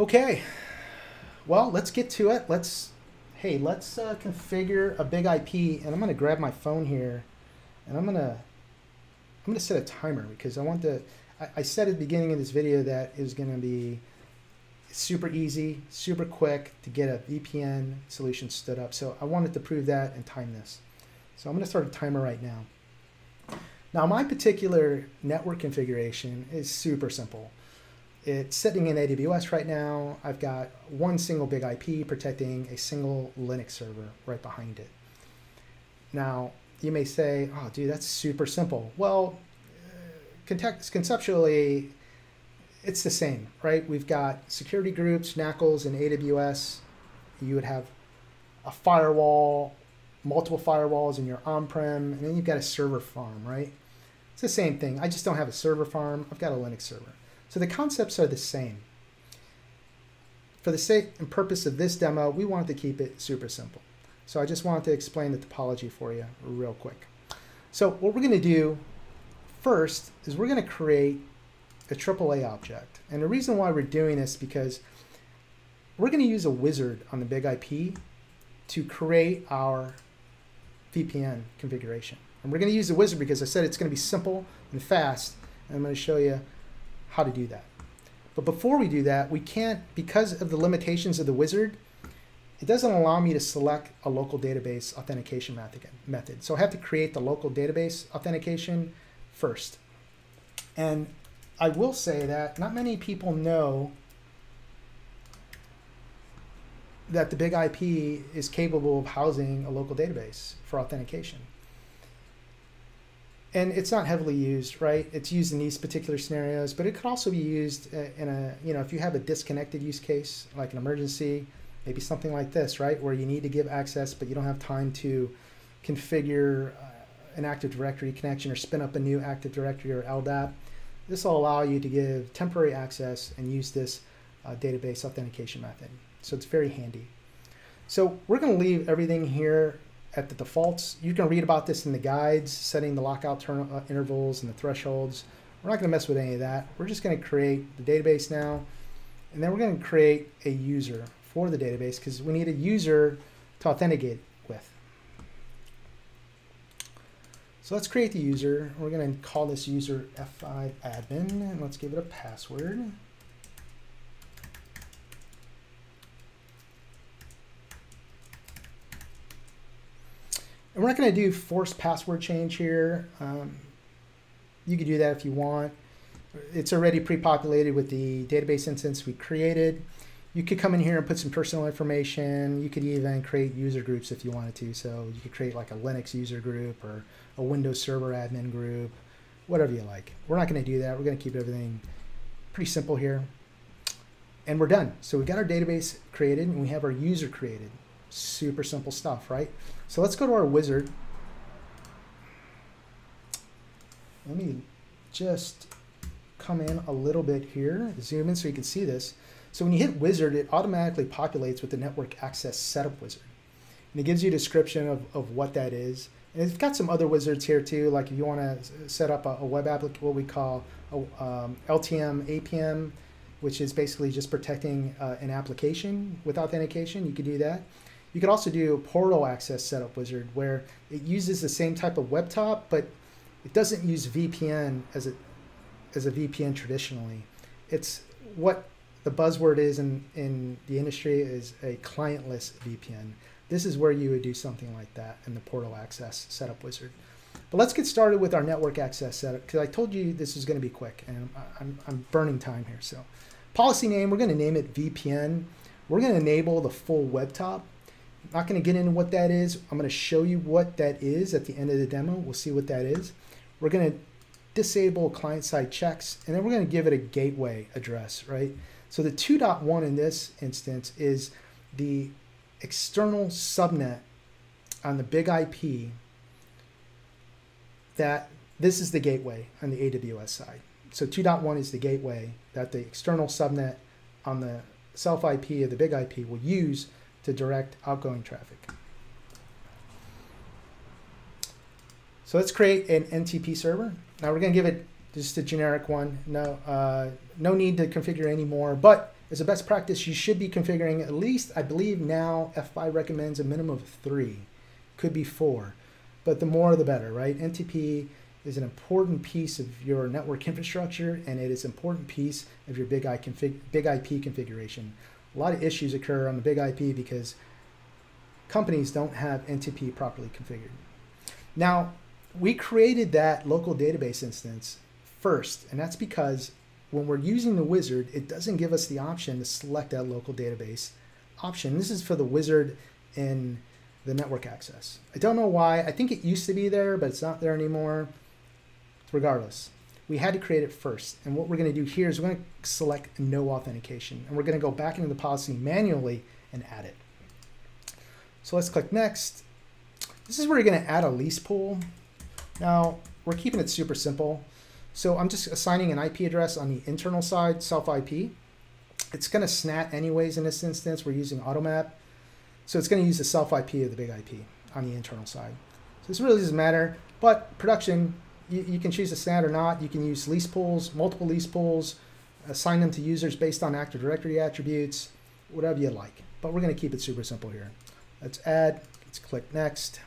Okay, well, let's get to it. Let's, hey, let's uh, configure a big IP, and I'm gonna grab my phone here, and I'm gonna, I'm gonna set a timer because I want to, I, I said at the beginning of this video that it was gonna be super easy, super quick to get a VPN solution stood up. So I wanted to prove that and time this. So I'm gonna start a timer right now. Now my particular network configuration is super simple. It's sitting in AWS right now. I've got one single big IP protecting a single Linux server right behind it. Now, you may say, oh, dude, that's super simple. Well, conceptually, it's the same, right? We've got security groups, NACLs, and AWS. You would have a firewall, multiple firewalls in your on-prem, and then you've got a server farm, right? It's the same thing. I just don't have a server farm. I've got a Linux server. So the concepts are the same. For the sake and purpose of this demo, we wanted to keep it super simple. So I just wanted to explain the topology for you real quick. So what we're going to do first is we're going to create a AAA object. And the reason why we're doing this because we're going to use a wizard on the big IP to create our VPN configuration. And we're going to use the wizard because I said it's going to be simple and fast. And I'm going to show you how to do that. But before we do that, we can't, because of the limitations of the wizard, it doesn't allow me to select a local database authentication method. So I have to create the local database authentication first. And I will say that not many people know that the big IP is capable of housing a local database for authentication and it's not heavily used, right? It's used in these particular scenarios, but it could also be used uh, in a, you know, if you have a disconnected use case, like an emergency, maybe something like this, right? Where you need to give access, but you don't have time to configure uh, an Active Directory connection or spin up a new Active Directory or LDAP. This will allow you to give temporary access and use this uh, database authentication method. So it's very handy. So we're going to leave everything here at the defaults. You can read about this in the guides, setting the lockout turn, uh, intervals and the thresholds. We're not going to mess with any of that. We're just going to create the database now, and then we're going to create a user for the database because we need a user to authenticate with. So let's create the user. We're going to call this user F5 admin, and let's give it a password. We're not going to do forced password change here. Um, you could do that if you want. It's already pre-populated with the database instance we created. You could come in here and put some personal information. You could even create user groups if you wanted to. So you could create like a Linux user group or a Windows Server admin group, whatever you like. We're not going to do that. We're going to keep everything pretty simple here. And we're done. So we've got our database created and we have our user created. Super simple stuff, right? So let's go to our wizard. Let me just come in a little bit here, zoom in so you can see this. So when you hit wizard, it automatically populates with the network access setup wizard. And it gives you a description of, of what that is. And it's got some other wizards here too, like if you want to set up a, a web app, what we call a, um, LTM APM, which is basically just protecting uh, an application with authentication, you could do that. You could also do a portal access setup wizard where it uses the same type of web top, but it doesn't use VPN as a, as a VPN traditionally. It's what the buzzword is in, in the industry is a clientless VPN. This is where you would do something like that in the portal access setup wizard. But let's get started with our network access setup because I told you this is going to be quick and I'm, I'm burning time here. So policy name, we're going to name it VPN. We're going to enable the full web top not going to get into what that is. I'm going to show you what that is at the end of the demo. We'll see what that is. We're going to disable client-side checks, and then we're going to give it a gateway address, right? So the 2.1 in this instance is the external subnet on the big IP that this is the gateway on the AWS side. So 2.1 is the gateway that the external subnet on the self IP of the big IP will use to direct outgoing traffic. So let's create an NTP server. Now we're going to give it just a generic one. No, uh, no need to configure any more, but as a best practice, you should be configuring at least, I believe now F5 recommends a minimum of three, could be four, but the more the better, right? NTP is an important piece of your network infrastructure and it is an important piece of your big, I config, big IP configuration. A lot of issues occur on the big IP because companies don't have NTP properly configured. Now, we created that local database instance first, and that's because when we're using the wizard, it doesn't give us the option to select that local database option. This is for the wizard in the network access. I don't know why. I think it used to be there, but it's not there anymore. Regardless, we had to create it first. And what we're going to do here is we're going to select no authentication. And we're going to go back into the policy manually and add it. So let's click next. This is where you're going to add a lease pool. Now, we're keeping it super simple. So I'm just assigning an IP address on the internal side, self IP. It's going to SNAT anyways in this instance. We're using AutoMap. So it's going to use the self IP of the big IP on the internal side. So this really doesn't matter. But production, you, you can choose a SNAT or not. You can use lease pools, multiple lease pools, assign them to users based on Active Directory attributes, whatever you like. But we're going to keep it super simple here. Let's add, let's click next.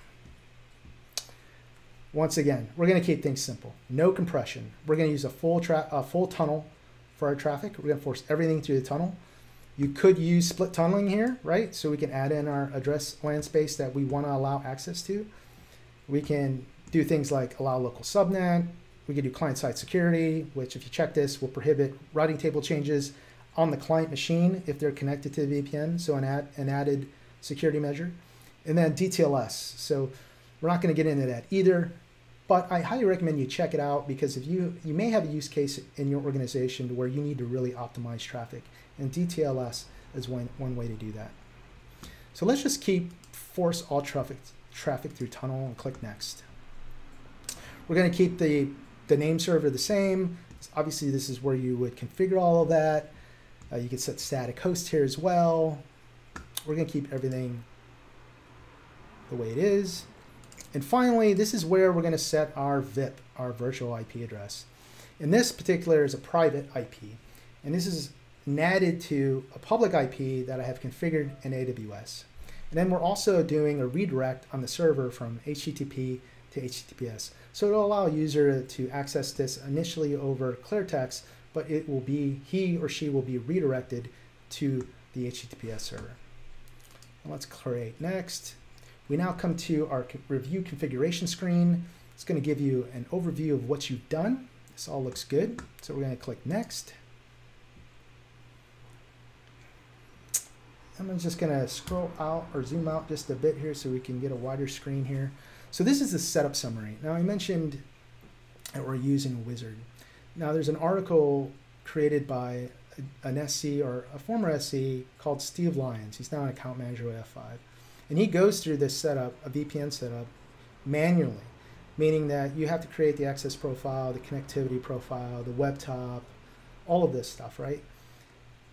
Once again, we're going to keep things simple. No compression. We're going to use a full, a full tunnel for our traffic. We're going to force everything through the tunnel. You could use split tunneling here, right? So we can add in our address LAN space that we want to allow access to. We can do things like allow local subnet. We can do client-side security, which if you check this, will prohibit routing table changes on the client machine if they're connected to the VPN, so an, ad, an added security measure. And then DTLS. So we're not going to get into that either, but I highly recommend you check it out because if you you may have a use case in your organization where you need to really optimize traffic, and DTLS is one one way to do that. So let's just keep force all traffic traffic through tunnel and click next. We're going to keep the the name server the same. Obviously, this is where you would configure all of that. Uh, you can set static host here as well. We're going to keep everything the way it is. And finally, this is where we're going to set our VIP, our virtual IP address. And this particular is a private IP. And this is NATed to a public IP that I have configured in AWS. And then we're also doing a redirect on the server from HTTP to HTTPS. So it'll allow a user to access this initially over clear text, but it will be, he or she will be redirected to the HTTPS server. let's create next. We now come to our review configuration screen. It's going to give you an overview of what you've done. This all looks good. So we're going to click next. I'm just going to scroll out or zoom out just a bit here so we can get a wider screen here. So this is the setup summary. Now I mentioned that we're using a Wizard. Now there's an article created by an SC or a former SC called Steve Lyons. He's now an account manager at F5. And he goes through this setup, a VPN setup, manually, meaning that you have to create the access profile, the connectivity profile, the web top, all of this stuff, right?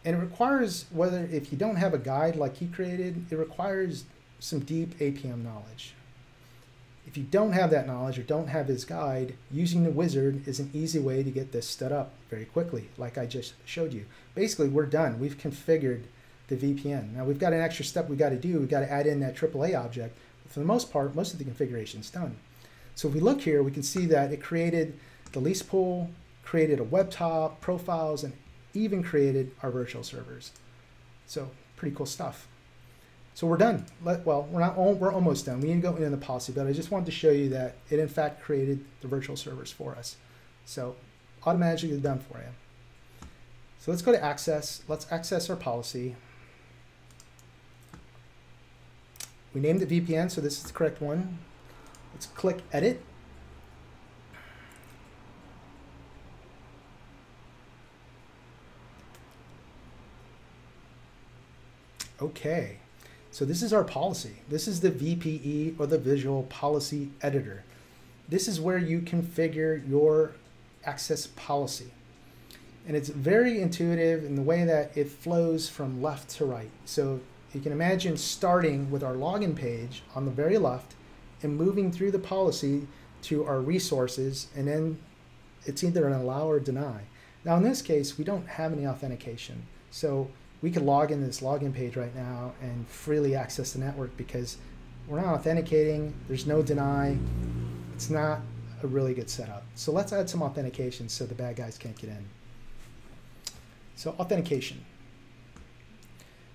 And it requires, whether if you don't have a guide like he created, it requires some deep APM knowledge. If you don't have that knowledge or don't have his guide, using the wizard is an easy way to get this set up very quickly, like I just showed you. Basically, we're done. We've configured the VPN. Now we've got an extra step we got to do. We've got to add in that AAA object. For the most part, most of the configuration is done. So if we look here, we can see that it created the lease pool, created a web top, profiles, and even created our virtual servers. So pretty cool stuff. So we're done. Let, well, we're not. We're almost done. We to go into the policy, but I just wanted to show you that it in fact created the virtual servers for us. So automatically done for you. So let's go to access. Let's access our policy. We named it VPN, so this is the correct one. Let's click edit. Okay, so this is our policy. This is the VPE or the Visual Policy Editor. This is where you configure your access policy. And it's very intuitive in the way that it flows from left to right. So you can imagine starting with our login page on the very left and moving through the policy to our resources, and then it's either an allow or deny. Now, in this case, we don't have any authentication. So we could log into this login page right now and freely access the network because we're not authenticating, there's no deny, it's not a really good setup. So let's add some authentication so the bad guys can't get in. So authentication.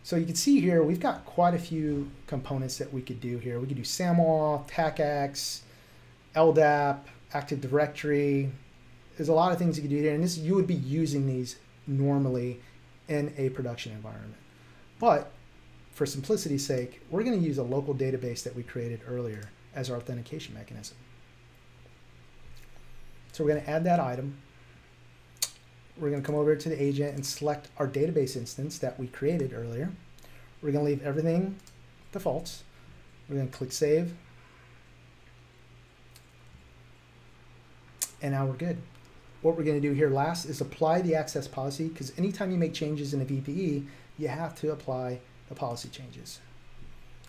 So you can see here, we've got quite a few components that we could do here. We could do SAML, TACACS, LDAP, Active Directory. There's a lot of things you could do here, and this you would be using these normally in a production environment. But for simplicity's sake, we're going to use a local database that we created earlier as our authentication mechanism. So we're going to add that item. We're going to come over to the agent and select our database instance that we created earlier. We're going to leave everything defaults. We're going to click save. And now we're good what we're going to do here last is apply the access policy because anytime you make changes in a VPE, you have to apply the policy changes.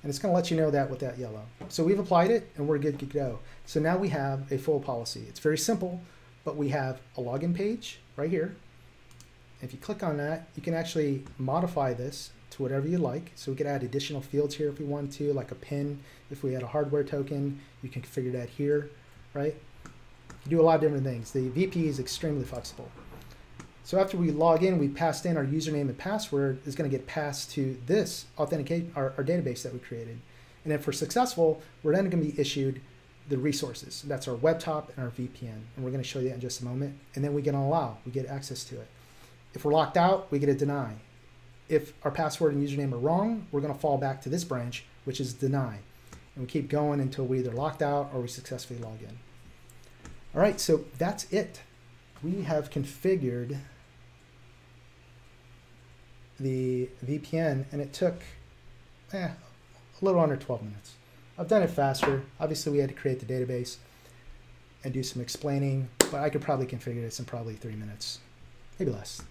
And it's going to let you know that with that yellow. So we've applied it and we're good to go. So now we have a full policy. It's very simple, but we have a login page right here. If you click on that, you can actually modify this to whatever you like. So we could add additional fields here if we want to, like a pin. If we had a hardware token, you can configure that here, right? You do a lot of different things. The VP is extremely flexible. So after we log in, we passed in our username and password is going to get passed to this authenticate our, our database that we created. And if we're successful, we're then going to be issued the resources. That's our web top and our VPN. And we're going to show you that in just a moment. And then we get allow, we get access to it. If we're locked out, we get a deny. If our password and username are wrong, we're going to fall back to this branch, which is deny. And we keep going until we either locked out or we successfully log in. All right, so that's it. We have configured the VPN and it took eh, a little under 12 minutes. I've done it faster. Obviously, we had to create the database and do some explaining, but I could probably configure this in probably three minutes, maybe less.